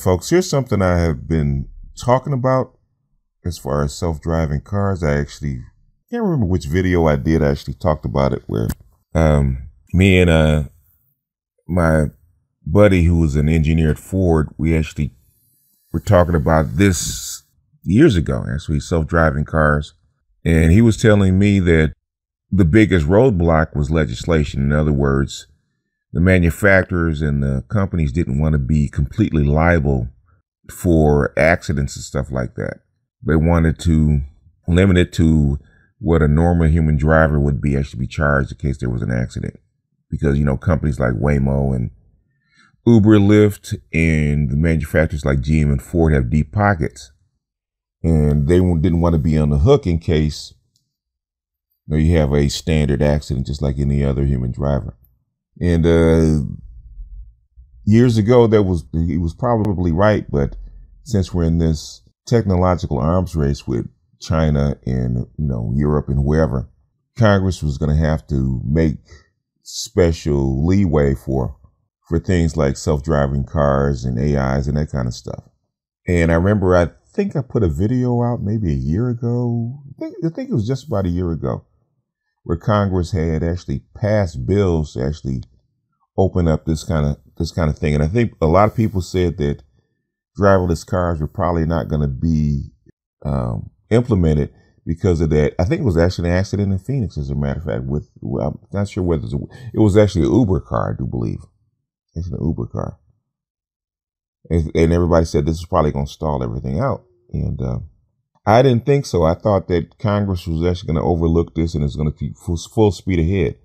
folks, here's something I have been talking about as far as self driving cars. I actually can't remember which video I did. I actually talked about it where um, me and uh, my buddy who was an engineer at Ford, we actually were talking about this years ago, actually, self driving cars. And he was telling me that the biggest roadblock was legislation. In other words, the manufacturers and the companies didn't want to be completely liable for accidents and stuff like that. They wanted to limit it to what a normal human driver would be actually be charged in case there was an accident. Because, you know, companies like Waymo and Uber, Lyft, and the manufacturers like GM and Ford have deep pockets. And they didn't want to be on the hook in case you, know, you have a standard accident just like any other human driver. And uh, years ago, that was he was probably right, but since we're in this technological arms race with China and you know Europe and wherever, Congress was going to have to make special leeway for for things like self-driving cars and AIs and that kind of stuff. And I remember I think I put a video out maybe a year ago. I think, I think it was just about a year ago where Congress had actually passed bills to actually open up this kind of this kind of thing. And I think a lot of people said that driverless cars were probably not going to be um, implemented because of that. I think it was actually an accident in Phoenix, as a matter of fact. With I'm not sure whether it was, a, it was actually an Uber car, I do believe. It's an Uber car, and, and everybody said this is probably going to stall everything out. And uh, I didn't think so. I thought that Congress was actually going to overlook this and it's going to keep full, full speed ahead.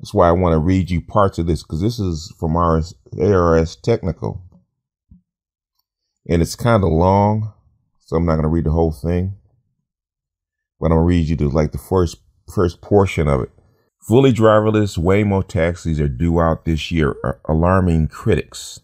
That's why I want to read you parts of this because this is from our Ars Technica. And it's kind of long, so I'm not going to read the whole thing. But I'm going to read you to like the first first portion of it. Fully driverless Waymo taxis are due out this year, alarming critics.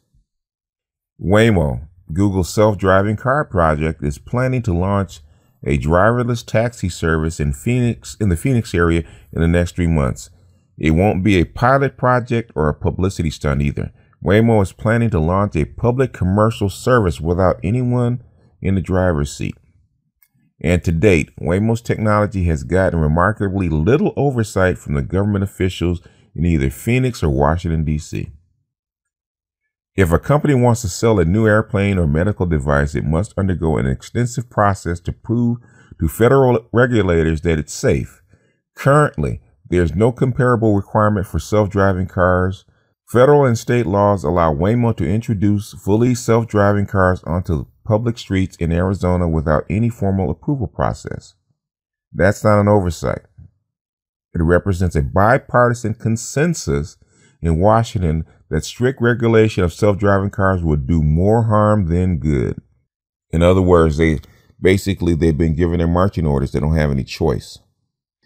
Waymo, Google's self-driving car project, is planning to launch a driverless taxi service in Phoenix in the Phoenix area in the next three months. It won't be a pilot project or a publicity stunt either. Waymo is planning to launch a public commercial service without anyone in the driver's seat. And to date, Waymo's technology has gotten remarkably little oversight from the government officials in either Phoenix or Washington, D.C. If a company wants to sell a new airplane or medical device, it must undergo an extensive process to prove to federal regulators that it's safe. Currently, there's no comparable requirement for self-driving cars. Federal and state laws allow Waymo to introduce fully self-driving cars onto public streets in Arizona without any formal approval process. That's not an oversight. It represents a bipartisan consensus in Washington that strict regulation of self-driving cars would do more harm than good. In other words, they basically they've been given their marching orders. They don't have any choice.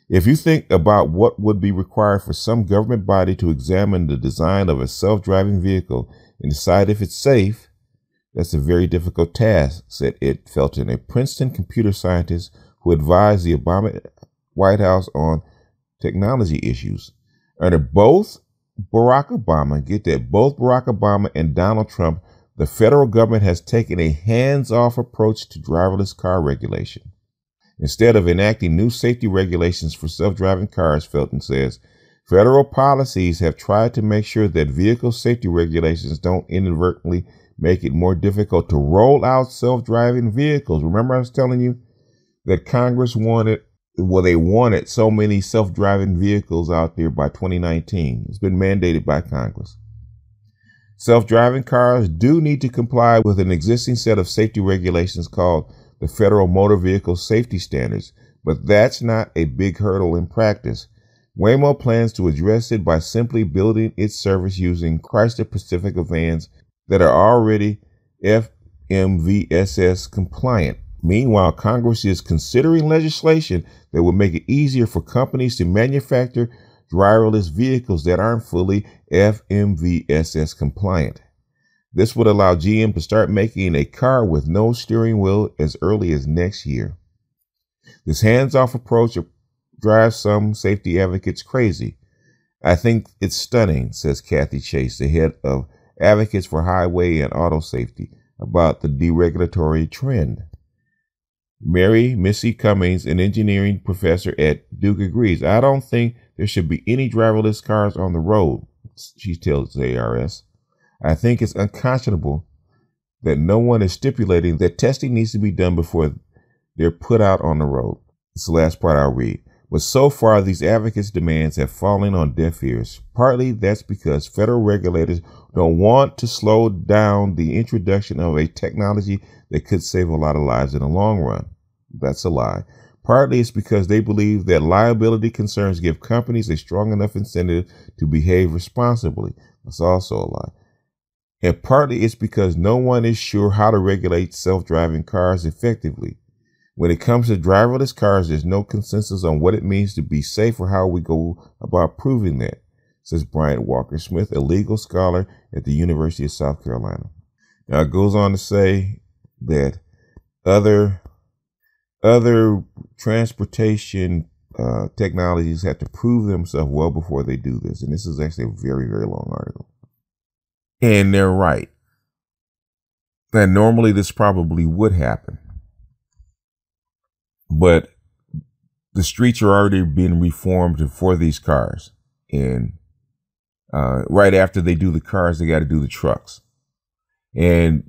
If you think about what would be required for some government body to examine the design of a self-driving vehicle and decide if it's safe, that's a very difficult task, said Ed Felten, a Princeton computer scientist who advised the Obama White House on technology issues. Under both Barack Obama, get that, both Barack Obama and Donald Trump, the federal government has taken a hands-off approach to driverless car regulation. Instead of enacting new safety regulations for self-driving cars, Felten says, federal policies have tried to make sure that vehicle safety regulations don't inadvertently make it more difficult to roll out self-driving vehicles. Remember I was telling you that Congress wanted well, they wanted so many self-driving vehicles out there by 2019. It's been mandated by Congress. Self-driving cars do need to comply with an existing set of safety regulations called the Federal Motor Vehicle Safety Standards, but that's not a big hurdle in practice. Waymo plans to address it by simply building its service using Chrysler Pacifica vans that are already FMVSS compliant. Meanwhile, Congress is considering legislation that would make it easier for companies to manufacture driverless vehicles that aren't fully FMVSS compliant. This would allow GM to start making a car with no steering wheel as early as next year. This hands off approach drives some safety advocates crazy. I think it's stunning, says Cathy Chase, the head of advocates for highway and auto safety about the deregulatory trend. Mary Missy Cummings, an engineering professor at Duke, agrees. I don't think there should be any driverless cars on the road, she tells ARS. I think it's unconscionable that no one is stipulating that testing needs to be done before they're put out on the road. It's the last part I'll read. But so far, these advocates' demands have fallen on deaf ears. Partly that's because federal regulators don't want to slow down the introduction of a technology that could save a lot of lives in the long run. That's a lie. Partly it's because they believe that liability concerns give companies a strong enough incentive to behave responsibly. That's also a lie. And partly it's because no one is sure how to regulate self driving cars effectively. When it comes to driverless cars, there's no consensus on what it means to be safe or how we go about proving that, says Bryant Walker Smith, a legal scholar at the University of South Carolina. Now it goes on to say that other other transportation uh, technologies have to prove themselves well before they do this. And this is actually a very, very long article. And they're right. And normally this probably would happen. But the streets are already being reformed for these cars. And uh, right after they do the cars, they got to do the trucks. And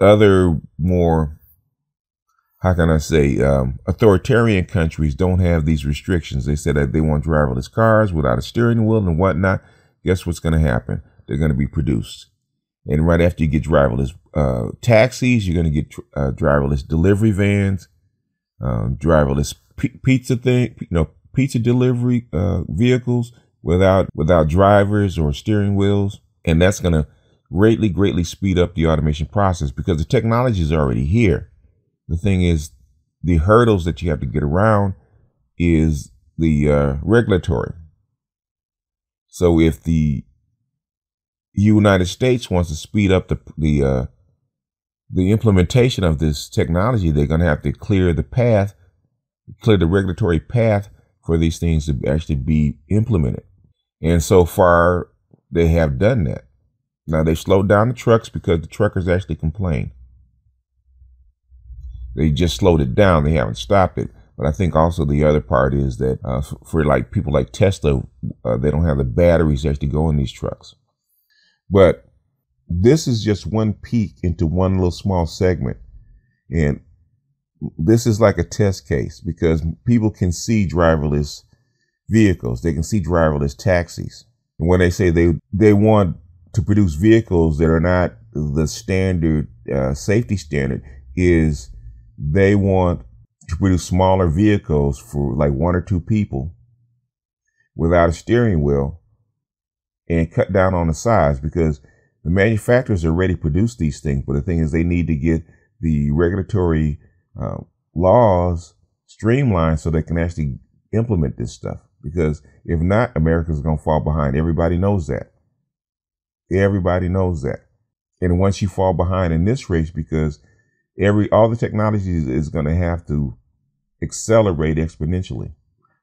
other more, how can I say, um, authoritarian countries don't have these restrictions. They said that they want driverless cars without a steering wheel and whatnot. Guess what's going to happen? They're going to be produced. And right after you get driverless uh, taxis, you're going to get uh, driverless delivery vans um, driverless p- pizza thing, you know, pizza delivery uh, vehicles without without drivers or steering wheels, and that's going to greatly greatly speed up the automation process because the technology is already here. The thing is, the hurdles that you have to get around is the uh, regulatory. So if the United States wants to speed up the the uh, the implementation of this technology, they're going to have to clear the path, clear the regulatory path for these things to actually be implemented. And so far, they have done that. Now they slowed down the trucks because the truckers actually complain. They just slowed it down. They haven't stopped it. But I think also the other part is that uh, for like people like Tesla, uh, they don't have the batteries actually go in these trucks. But this is just one peek into one little small segment. And this is like a test case because people can see driverless vehicles. They can see driverless taxis. And when they say they, they want to produce vehicles that are not the standard uh, safety standard is they want to produce smaller vehicles for like one or two people without a steering wheel and cut down on the size because the manufacturers already produce these things, but the thing is, they need to get the regulatory uh, laws streamlined so they can actually implement this stuff. Because if not, America's going to fall behind. Everybody knows that. Everybody knows that. And once you fall behind in this race, because every all the technology is, is going to have to accelerate exponentially.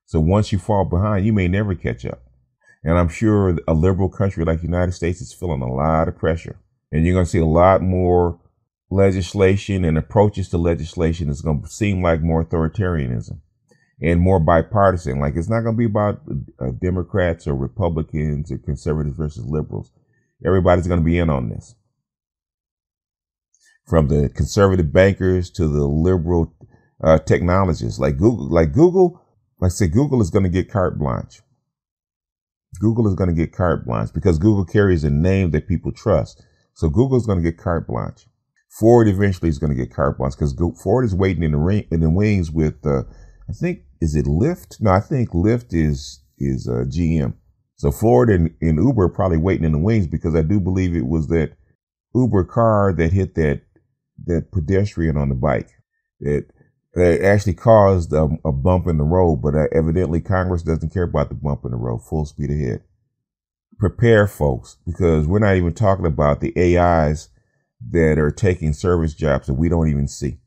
So once you fall behind, you may never catch up. And I'm sure a liberal country like the United States is feeling a lot of pressure. And you're going to see a lot more legislation and approaches to legislation that's going to seem like more authoritarianism and more bipartisan. Like it's not going to be about uh, Democrats or Republicans or conservatives versus liberals. Everybody's going to be in on this. From the conservative bankers to the liberal uh, technologists like Google, like Google, like I say, Google is going to get carte blanche. Google is going to get carte blanche because Google carries a name that people trust. So Google is going to get carte blanche. Ford eventually is going to get carte blanche because Ford is waiting in the ring, in the wings with, uh, I think, is it Lyft? No, I think Lyft is is uh, GM. So Ford and, and Uber are probably waiting in the wings because I do believe it was that Uber car that hit that that pedestrian on the bike that that actually caused a, a, bump in the road, but uh, evidently Congress doesn't care about the bump in the road. Full speed ahead. Prepare, folks, because we're not even talking about the AIs that are taking service jobs that we don't even see.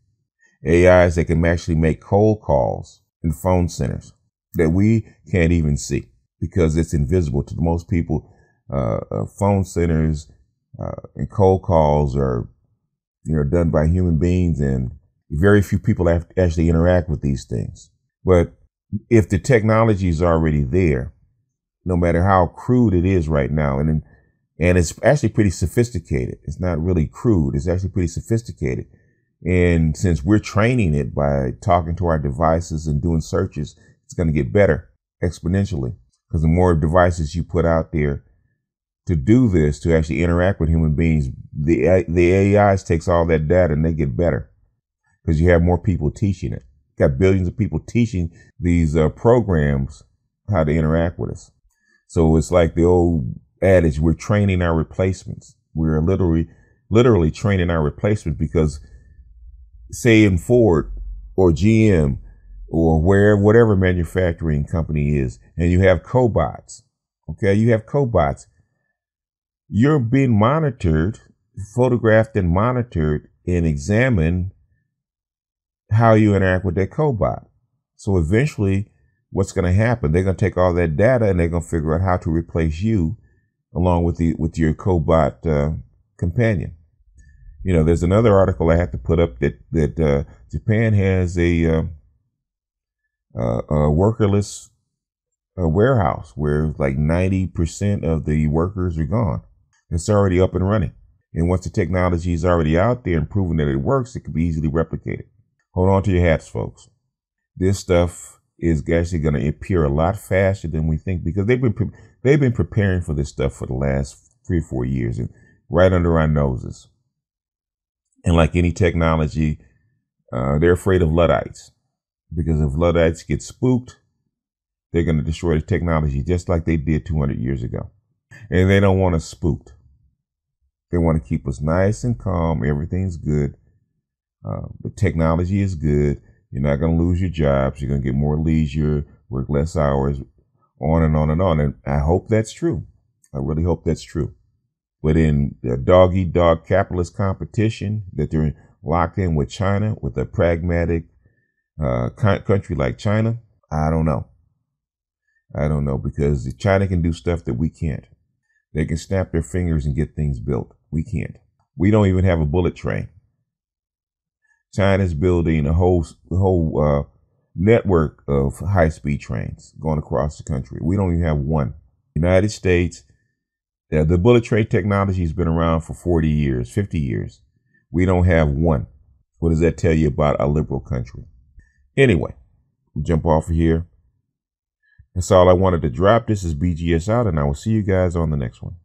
AIs that can actually make cold calls in phone centers that we can't even see because it's invisible to most people. Uh, uh, phone centers uh, and cold calls are, you know, done by human beings, and very few people actually interact with these things. But if the technology is already there, no matter how crude it is right now, and and it's actually pretty sophisticated. It's not really crude. It's actually pretty sophisticated. And since we're training it by talking to our devices and doing searches, it's going to get better exponentially because the more devices you put out there to do this, to actually interact with human beings, the, the AIs takes all that data and they get better because you have more people teaching it. got billions of people teaching these uh, programs how to interact with us. So it's like the old adage, we're training our replacements. We're literally, literally training our replacements because say in Ford or GM or where, whatever manufacturing company is, and you have cobots. Okay. You have cobots. You're being monitored, photographed and monitored and examined how you interact with that cobot. So eventually what's going to happen? They're going to take all that data and they're going to figure out how to replace you along with the with your cobot uh, companion. You know, there's another article I have to put up that that uh, Japan has a, uh, a workerless uh, warehouse where like 90% of the workers are gone. It's already up and running. And once the technology is already out there and proven that it works, it can be easily replicated. Hold on to your hats, folks. This stuff is actually going to appear a lot faster than we think because they've been pre- they've been preparing for this stuff for the last three or four years and right under our noses. And like any technology, uh, they're afraid of Luddites because if Luddites get spooked, they're going to destroy the technology just like they did 200 years ago. And they don't want us spooked. They want to keep us nice and calm. Everything's good. Uh, the technology is good. You're not going to lose your jobs. You're going to get more leisure, work less hours, on and on and on. And I hope that's true. I really hope that's true. But in the dog eat dog capitalist competition that they're locked in with China, with a pragmatic uh, country like China, I don't know. I don't know because China can do stuff that we can't. They can snap their fingers and get things built. We can't. We don't even have a bullet train. China's building a whole whole uh, network of high speed trains going across the country. We don't even have one. United States, uh, the bullet train technology has been around for 40 years, 50 years. We don't have one. What does that tell you about a liberal country? Anyway, we jump off of here. That's all I wanted to drop. This is BGS out, and I will see you guys on the next one.